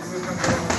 接感。